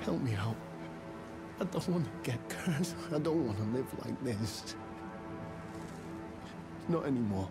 Help me out. I don't want to get cursed. I don't want to live like this. Not anymore.